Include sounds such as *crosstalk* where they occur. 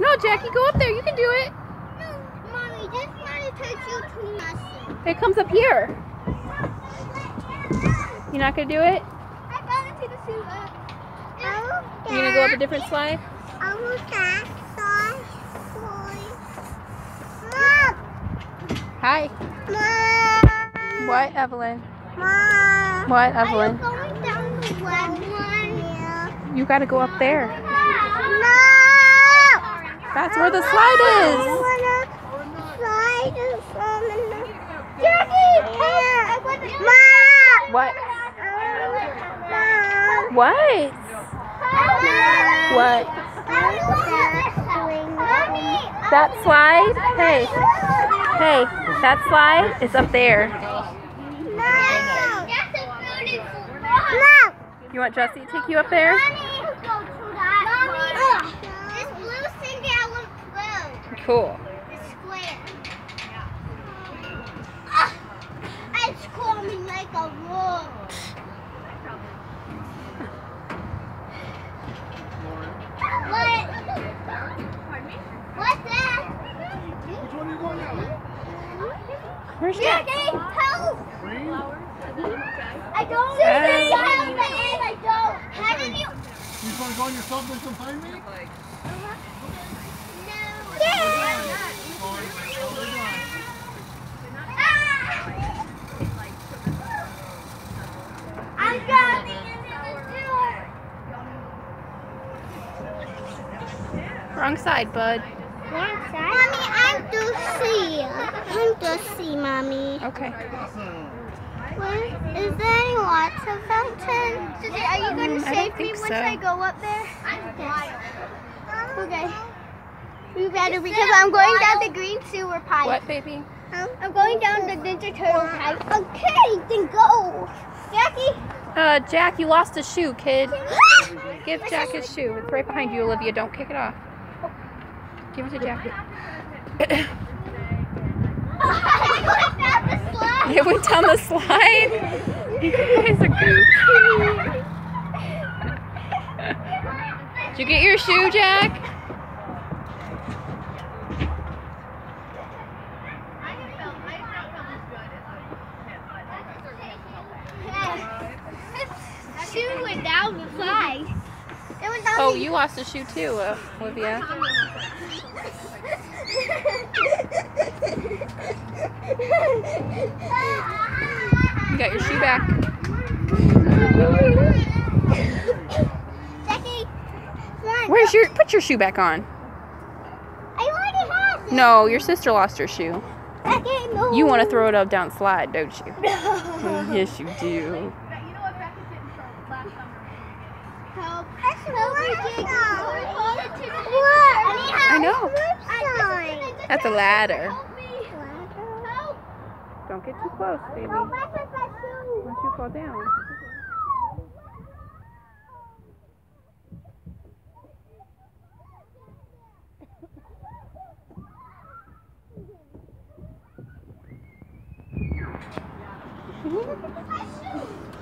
No, Jackie, go up there. You can do it. No, mommy, this one takes you to nothing. It comes up here. You're not gonna do it? I got into the sewer. Oh, You're gonna go up a different slide? Oh, that's Mom! Hi. Mom! What, Evelyn? Mom! What, Evelyn? going down the web one? Yeah. You gotta go up there. That's where the slide I is. wanna slide from the... Mom! What? Mom! What? What? That slide? Hey. Hey, that slide is up there. No! You want Jesse to take you up there? Mommy, this blue thing that went blue. Cool. The square. Ah, it's coming like a roll. What? What's that? Which one are you going at? Where's Jackie, Jack? help! I don't Hey. see help and I don't. How did you? You want to go on yourself and come find me? No. Yeah. I'm coming into the sewer. Wrong side, bud. Mommy, I'm Lucy. I'm Lucy, Mommy. Okay. Where, is there any water fountain? Susie, are you going Mm, to I save me think once so. I go up there? Okay. You better because I'm going down the green sewer pipe. What, baby? I'm going down the Ninja Turtle pipe. Okay, then go. Jackie. Uh, Jack, you lost a shoe, kid. *laughs* Give Jack his shoe. It's right behind you, Olivia. Don't kick it off. Give it to Jack. It went down the slide. You guys are goofy. Did you get your shoe, Jack? Shoe went down the slide. It went down Oh, you lost a shoe too, uh, Olivia. You got your shoe back. Jackie, come on. Where's your? Put your shoe back on. I already have. No, your sister lost her shoe. You want to throw it up down slide, don't you? No. *laughs* Yes, you do. Help. Help me, Jackie. I know. That's a ladder. Help me. Help. Don't get too close, baby. Don't mess with my shoe. Once you fall down. My shoe.